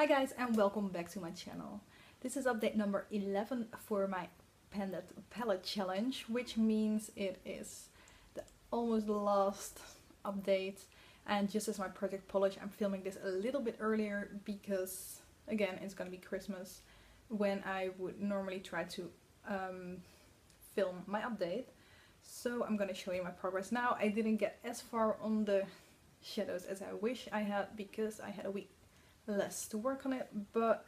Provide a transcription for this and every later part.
Hi guys and welcome back to my channel. This is update number 11 for my palette challenge, which means it is the almost last update and just as my project polish I'm filming this a little bit earlier because again it's gonna be Christmas when I would normally try to um, film my update. So I'm gonna show you my progress now. I didn't get as far on the shadows as I wish I had because I had a week less to work on it, but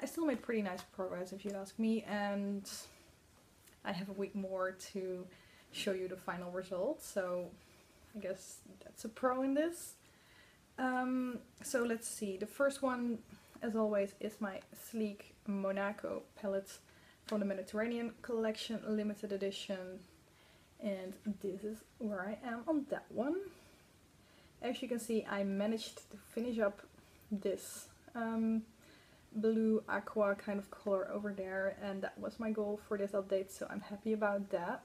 I still made pretty nice progress if you ask me, and I have a week more to show you the final result, so I guess that's a pro in this. Um, so let's see, the first one, as always, is my Sleek Monaco palette from the Mediterranean collection, limited edition, and this is where I am on that one. As you can see, I managed to finish up this um, blue aqua kind of color over there and that was my goal for this update so I'm happy about that.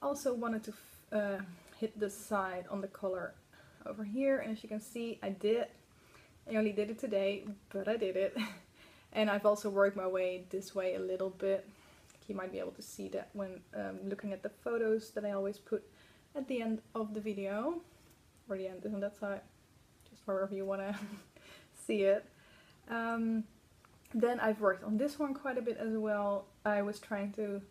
Also wanted to uh, hit the side on the color over here and as you can see I did. I only did it today but I did it and I've also worked my way this way a little bit. You might be able to see that when um, looking at the photos that I always put at the end of the video or the end is on that side just wherever you want to see it. Um, then I've worked on this one quite a bit as well. I was trying to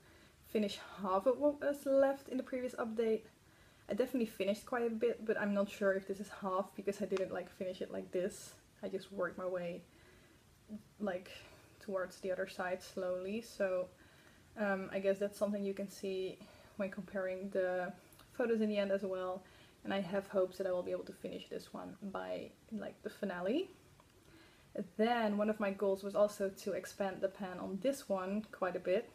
finish half of what was left in the previous update. I definitely finished quite a bit, but I'm not sure if this is half because I didn't like finish it like this. I just worked my way like towards the other side slowly. So um, I guess that's something you can see when comparing the photos in the end as well. And I have hopes that I will be able to finish this one by like the finale. Then one of my goals was also to expand the pan on this one quite a bit.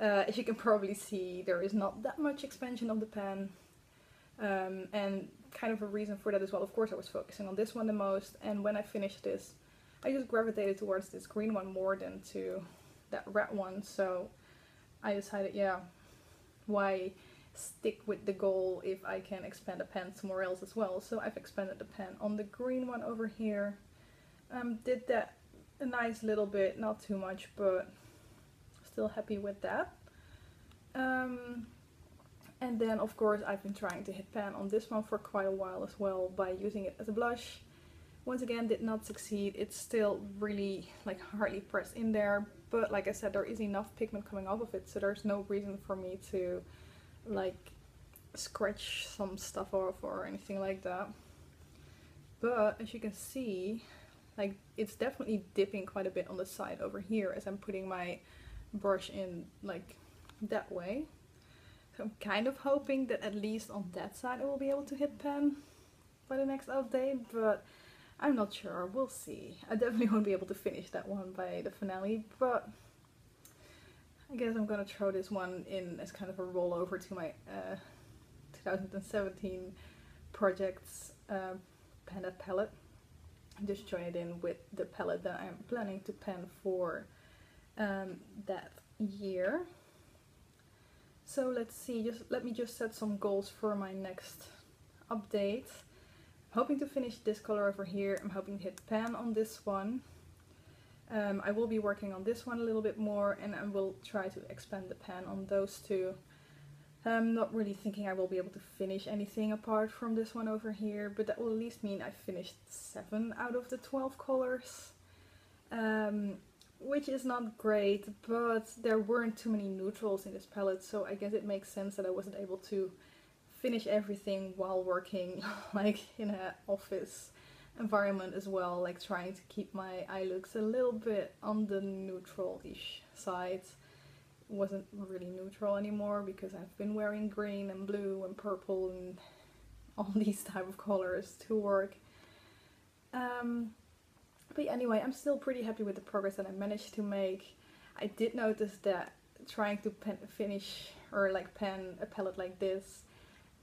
Uh, as you can probably see, there is not that much expansion of the pan. Um, and kind of a reason for that as well, of course I was focusing on this one the most, and when I finished this, I just gravitated towards this green one more than to that red one, so I decided, yeah, why stick with the goal if I can expand the pen somewhere else as well. So I've expanded the pen on the green one over here, um, did that a nice little bit, not too much, but still happy with that. Um, and then of course I've been trying to hit pan on this one for quite a while as well by using it as a blush. Once again did not succeed, it's still really like hardly pressed in there, but like I said there is enough pigment coming off of it so there's no reason for me to like scratch some stuff off or anything like that. But as you can see, like it's definitely dipping quite a bit on the side over here as I'm putting my brush in like that way. So I'm kind of hoping that at least on that side I will be able to hit pan by the next update, but I'm not sure. We'll see. I definitely won't be able to finish that one by the finale, but I guess I'm gonna throw this one in as kind of a rollover to my uh, 2017 project's uh, Pan that palette just join it in with the palette that I'm planning to pen for um, that year. So let's see, just let me just set some goals for my next update. I'm hoping to finish this color over here. I'm hoping to hit pan on this one. Um, I will be working on this one a little bit more and I will try to expand the pan on those two. I'm not really thinking I will be able to finish anything apart from this one over here, but that will at least mean I finished 7 out of the 12 colors. Um, which is not great, but there weren't too many neutrals in this palette, so I guess it makes sense that I wasn't able to finish everything while working like in an office environment as well, like trying to keep my eye looks a little bit on the neutral-ish side wasn't really neutral anymore because I've been wearing green and blue and purple and all these type of colors to work. Um, but anyway, I'm still pretty happy with the progress that I managed to make. I did notice that trying to pen, finish or like pen a palette like this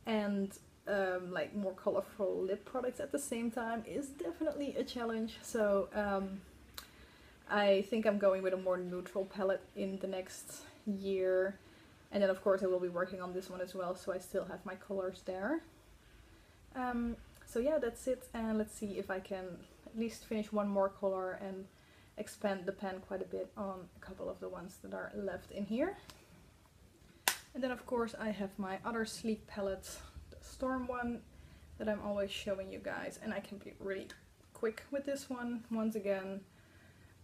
and um, like more colorful lip products at the same time is definitely a challenge. So um, I think I'm going with a more neutral palette in the next year. And then of course I will be working on this one as well, so I still have my colors there. Um, so yeah, that's it. And let's see if I can at least finish one more color and expand the pen quite a bit on a couple of the ones that are left in here. And then of course I have my other sleek palette, the Storm one, that I'm always showing you guys. And I can be really quick with this one, once again.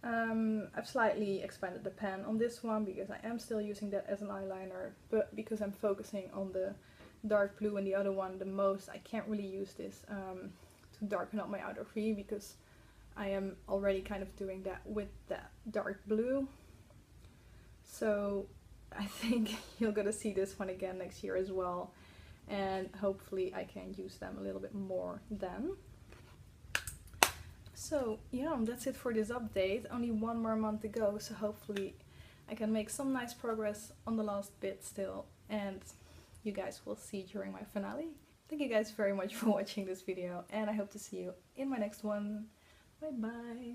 Um, I've slightly expanded the pen on this one because I am still using that as an eyeliner, but because I'm focusing on the dark blue and the other one the most, I can't really use this um, to darken up my outer V because I am already kind of doing that with that dark blue. So I think you're gonna see this one again next year as well and hopefully I can use them a little bit more then. So yeah, that's it for this update. Only one more month to go, so hopefully I can make some nice progress on the last bit still and you guys will see during my finale. Thank you guys very much for watching this video and I hope to see you in my next one. Bye bye!